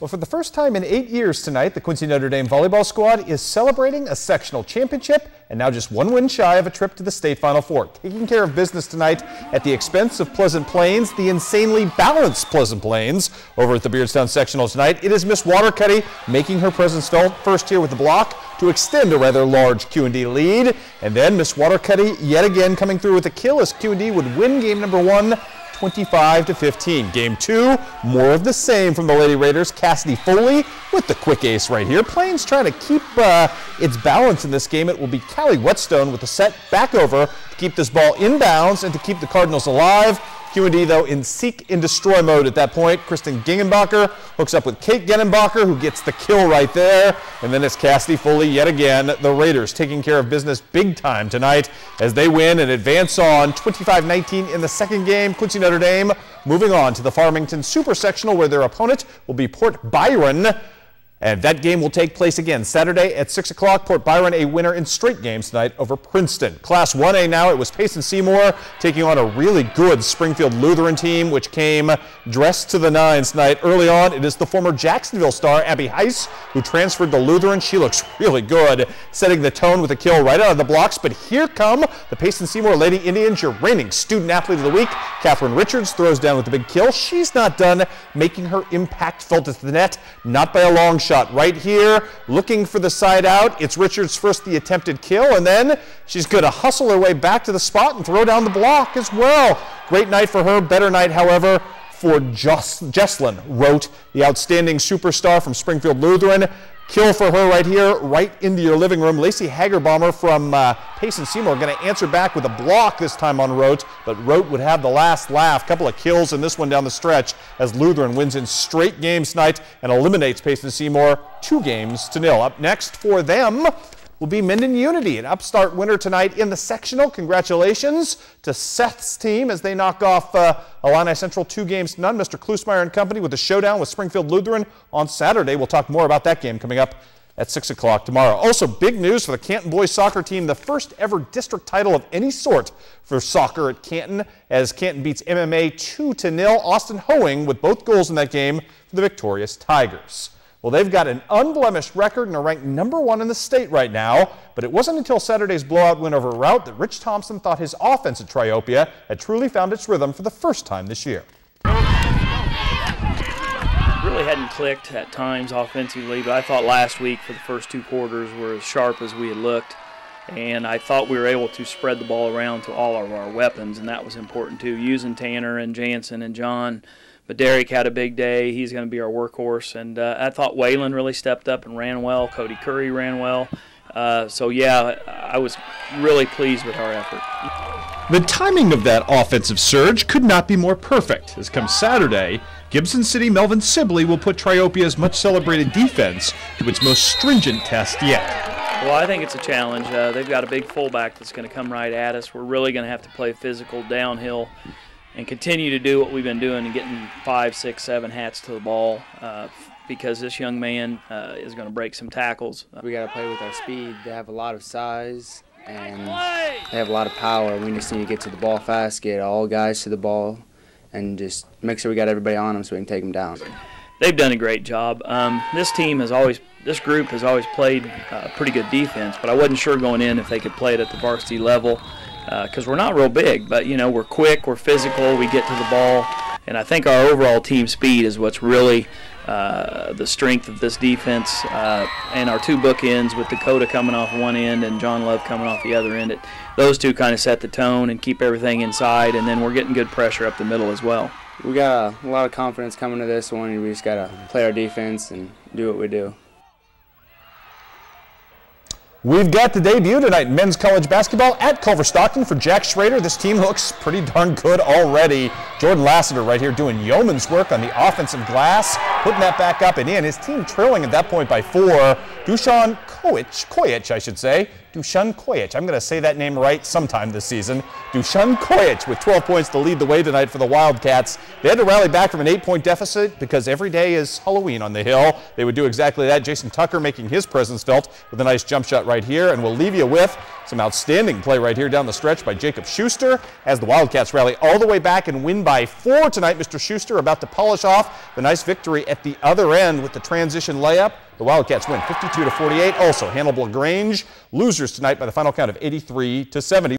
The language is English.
Well, for the first time in eight years tonight, the Quincy Notre Dame volleyball squad is celebrating a sectional championship and now just one win shy of a trip to the state Final Four. Taking care of business tonight at the expense of Pleasant Plains, the insanely balanced Pleasant Plains. Over at the Beardstown sectional tonight, it is Miss Watercutty making her presence felt first here with the block to extend a rather large QND lead. And then Miss Watercutty yet again coming through with a kill as QND would win game number one 25 to 15. Game two, more of the same from the Lady Raiders. Cassidy Foley with the quick ace right here. Plains trying to keep uh, its balance in this game. It will be Callie Whetstone with the set back over to keep this ball in bounds and to keep the Cardinals alive. QND, though, in seek and destroy mode at that point. Kristen Gingenbacher hooks up with Kate Genenbacher, who gets the kill right there. And then it's Cassidy Foley yet again. The Raiders taking care of business big time tonight as they win and advance on 25-19 in the second game. Quincy Notre Dame moving on to the Farmington Super Sectional where their opponent will be Port Byron. And that game will take place again Saturday at 6 o'clock. Port Byron a winner in straight games tonight over Princeton. Class 1A now, it was Payson Seymour taking on a really good Springfield Lutheran team, which came dressed to the nines tonight. Early on, it is the former Jacksonville star, Abby Heiss, who transferred to Lutheran. She looks really good, setting the tone with a kill right out of the blocks. But here come the Payson Seymour Lady Indians, your reigning student athlete of the week. Catherine Richards throws down with a big kill. She's not done making her impact felt at the net, not by a long shot shot right here, looking for the side out. It's Richards' first the attempted kill, and then she's going to hustle her way back to the spot and throw down the block as well. Great night for her. Better night, however, for Jesslyn Rote, the outstanding superstar from Springfield Lutheran. Kill for her right here, right into your living room. Lacey Hagerbomber from uh, Payson Seymour going to answer back with a block this time on Rote, but Rote would have the last laugh. Couple of kills in this one down the stretch as Lutheran wins in straight games tonight and eliminates Payson Seymour two games to nil. Up next for them, will be Mendon Unity, an upstart winner tonight in the sectional. Congratulations to Seth's team as they knock off uh, Illini Central two games to none. Mr. Klusmeyer and company with a showdown with Springfield Lutheran on Saturday. We'll talk more about that game coming up at 6 o'clock tomorrow. Also, big news for the Canton boys soccer team, the first ever district title of any sort for soccer at Canton as Canton beats MMA 2 to nil. Austin Hoeing with both goals in that game for the victorious Tigers. Well, they've got an unblemished record and are ranked number one in the state right now. But it wasn't until Saturday's blowout win over Routt that Rich Thompson thought his offense at Triopia had truly found its rhythm for the first time this year. Really hadn't clicked at times offensively, but I thought last week for the first two quarters were as sharp as we had looked. And I thought we were able to spread the ball around to all of our weapons, and that was important too. Using Tanner and Jansen and John but Derek had a big day. He's going to be our workhorse. And uh, I thought Waylon really stepped up and ran well. Cody Curry ran well. Uh, so, yeah, I was really pleased with our effort. The timing of that offensive surge could not be more perfect, as come Saturday, Gibson City Melvin Sibley will put Triopia's much celebrated defense to its most stringent test yet. Well, I think it's a challenge. Uh, they've got a big fullback that's going to come right at us. We're really going to have to play physical downhill and continue to do what we've been doing and getting five, six, seven hats to the ball uh, because this young man uh, is going to break some tackles. We got to play with our speed. They have a lot of size and they have a lot of power. We just need to get to the ball fast, get all guys to the ball, and just make sure we got everybody on them so we can take them down. They've done a great job. Um, this team has always, this group has always played uh, pretty good defense, but I wasn't sure going in if they could play it at the varsity level because uh, we're not real big, but you know we're quick, we're physical, we get to the ball, and I think our overall team speed is what's really uh, the strength of this defense. Uh, and our two bookends with Dakota coming off one end and John Love coming off the other end, it, those two kind of set the tone and keep everything inside, and then we're getting good pressure up the middle as well. We got a lot of confidence coming to this one. We just got to play our defense and do what we do. We've got the debut tonight in men's college basketball at Culver Stockton for Jack Schrader. This team looks pretty darn good already. Jordan Lassiter right here doing yeoman's work on the offensive glass, putting that back up and in. His team trailing at that point by four. Dushan Koich, Koich, I should say, Dusan Kojic. I'm going to say that name right sometime this season. Dusan Kojic with 12 points to lead the way tonight for the Wildcats. They had to rally back from an eight-point deficit because every day is Halloween on the hill. They would do exactly that. Jason Tucker making his presence felt with a nice jump shot right here, and we'll leave you with some outstanding play right here down the stretch by Jacob Schuster as the Wildcats rally all the way back and win by four tonight. Mr. Schuster about to polish off the nice victory at the other end with the transition layup. The Wildcats win 52 to 48. Also, Hannibal Grange losers tonight by the final count of 83 to 70.